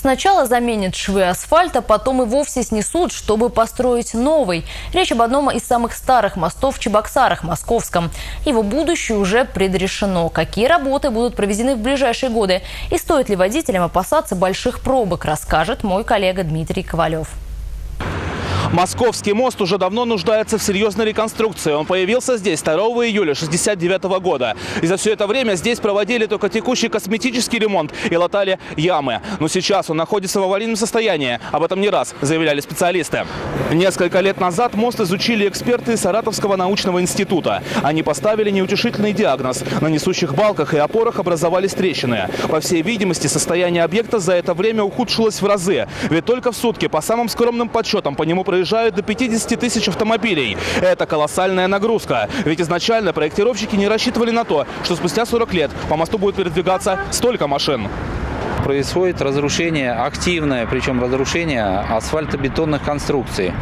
Сначала заменят швы асфальта, потом и вовсе снесут, чтобы построить новый. Речь об одном из самых старых мостов в Чебоксарах, Московском. Его будущее уже предрешено. Какие работы будут проведены в ближайшие годы? И стоит ли водителям опасаться больших пробок, расскажет мой коллега Дмитрий Ковалев. Московский мост уже давно нуждается в серьезной реконструкции. Он появился здесь 2 июля 69 года. И за все это время здесь проводили только текущий косметический ремонт и латали ямы. Но сейчас он находится в аварийном состоянии. Об этом не раз заявляли специалисты. Несколько лет назад мост изучили эксперты Саратовского научного института. Они поставили неутешительный диагноз. На несущих балках и опорах образовались трещины. По всей видимости, состояние объекта за это время ухудшилось в разы. Ведь только в сутки, по самым скромным подсчетам, по нему проезжают проезжают до 50 тысяч автомобилей. Это колоссальная нагрузка. Ведь изначально проектировщики не рассчитывали на то, что спустя 40 лет по мосту будет передвигаться столько машин происходит разрушение, активное, причем разрушение асфальтобетонных конструкций.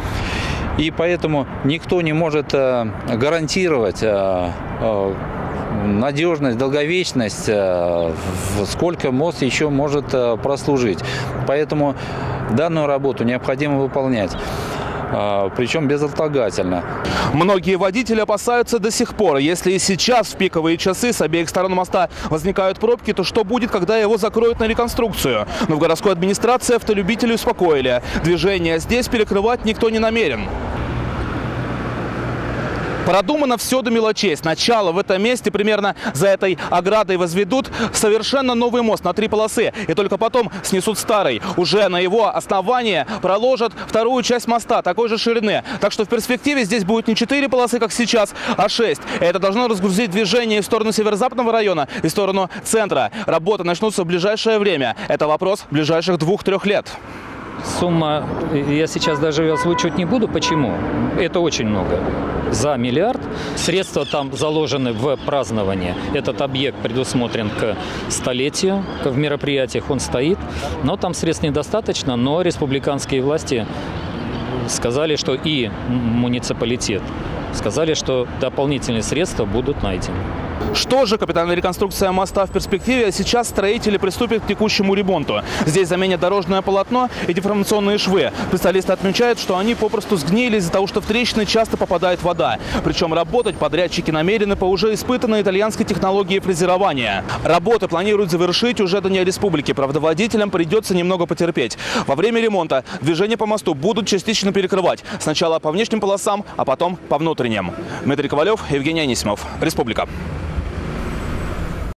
И поэтому никто не может э, гарантировать э, э, надежность, долговечность, сколько мост еще может прослужить. Поэтому данную работу необходимо выполнять. А, причем безотлагательно. Многие водители опасаются до сих пор. Если сейчас в пиковые часы с обеих сторон моста возникают пробки, то что будет, когда его закроют на реконструкцию? Но в городской администрации автолюбителей успокоили. Движение здесь перекрывать никто не намерен. Продумано все до мелочей. Сначала в этом месте, примерно за этой оградой, возведут совершенно новый мост на три полосы. И только потом снесут старый. Уже на его основании проложат вторую часть моста такой же ширины. Так что в перспективе здесь будет не четыре полосы, как сейчас, а шесть. Это должно разгрузить движение в сторону северо-западного района и в сторону центра. Работы начнутся в ближайшее время. Это вопрос ближайших двух-трех лет. Сумма я сейчас даже озвучивать не буду. Почему? Это очень много за миллиард. Средства там заложены в празднование. Этот объект предусмотрен к столетию, в мероприятиях он стоит. Но там средств недостаточно, но республиканские власти сказали, что и муниципалитет сказали, что дополнительные средства будут найдены. Что же капитальная реконструкция моста в перспективе? Сейчас строители приступят к текущему ремонту. Здесь заменят дорожное полотно и деформационные швы. Специалисты отмечают, что они попросту сгнили из-за того, что в трещины часто попадает вода. Причем работать подрядчики намерены по уже испытанной итальянской технологии фрезерования. Работы планируют завершить уже до Республики. Правда, водителям придется немного потерпеть. Во время ремонта движение по мосту будут частично перекрывать. Сначала по внешним полосам, а потом по внутренним. Дмитрий Ковалев, Евгений Анисимов. Республика.